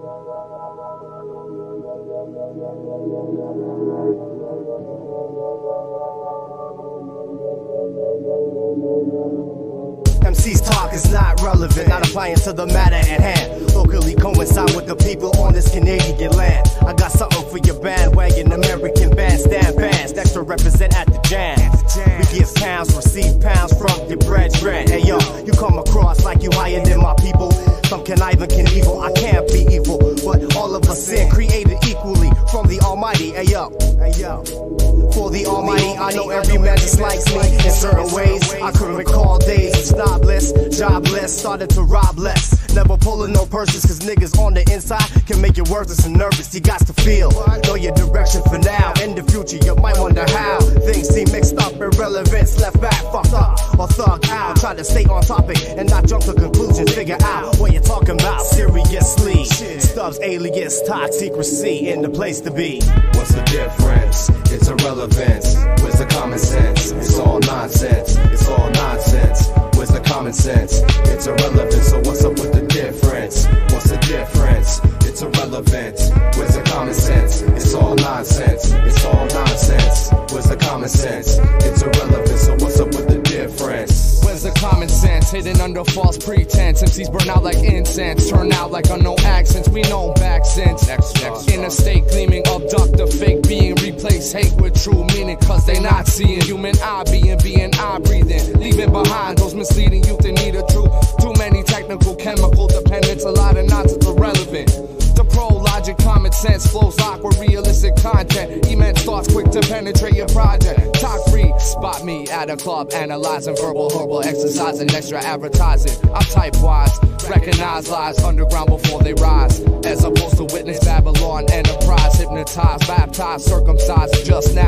MC's talk is not relevant, not applying to the matter at hand. Locally coincide with the people on this Canadian land. I got something for your bandwagon, American bandstand bands. Extra represent at the jam. We give pounds, receive pounds from your brethren. Hey yo, you come across like you higher than my people. Some conniving can evil, I can't be evil, but all of us sin created equally from the Almighty. Hey yo, hey yo. For the Almighty, I know every man dislikes me in certain ways. I could recall days of stopless, jobless, started to rob less. Never pulling no purses, cause niggas on the inside can make you worthless and nervous. You got to feel, know your direction for now. In the future, you might wonder how things seem mixed up, irrelevance, left back, fucked up, or thug out. Try to stay on topic and not jump to conclusions. Figure out what you're talking about seriously. Stubbs, alias, Tok Sekreci in the place to be. What's the difference? It's irrelevance. Where's the common sense? It's all nonsense. It's all nonsense. Where's the common sense? It's irrelevant. Hidden under false pretense. MCs burn out like incense. Turn out like unknown accents. We know back since. Next, next. In a state gleaming, abduct the fake being. Replace hate with true meaning. Cause they not seeing human eye being, being eye breathing. Leaving behind those misleading youth in to penetrate your project. Talk free, spot me at a club, analyzing verbal, herbal, exercising, extra advertising. I'm type wise, recognize lies underground before they rise. As opposed to witness Babylon enterprise, hypnotized, baptized, circumcised. Just now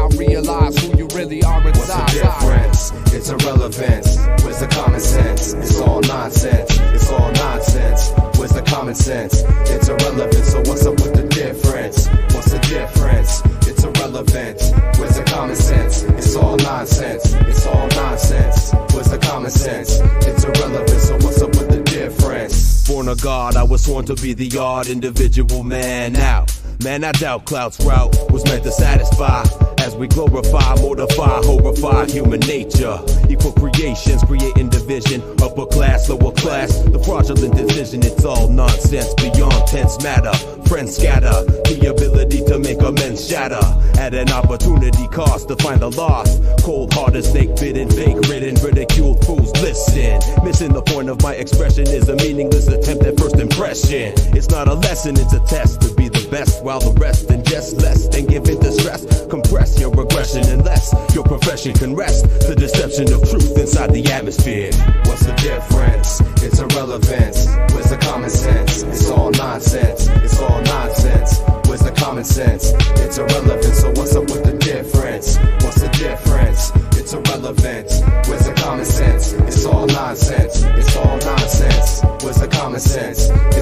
god, I was sworn to be the odd individual man. Now, man, I doubt Cloud's route was meant to satisfy. As we glorify, mortify, horrify human nature. Equal creations, creating division. Upper class, lower class. The fraudulent division, it's all nonsense beyond tense matter. Friends scatter, the ability to make amends shatter. At an opportunity cost to find the lost. Cold hearted, snake bitten, fake ridden, ridiculed fools listen. Missing the point of my expression is a meaningless attempt at first impression. It's not a lesson, it's a test to be the best while the rest ingest less and give it the stress. Compress your regression unless your profession can rest the deception of truth inside the atmosphere. What's the difference? It's irrelevance. Where's the common sense? It's all nonsense. It's all nonsense. Where's the common sense? It's irrelevant. So what's up with the difference? What's the difference? It's irrelevant. Where's the common sense? It's all nonsense. It's all nonsense. Where's the common sense? It's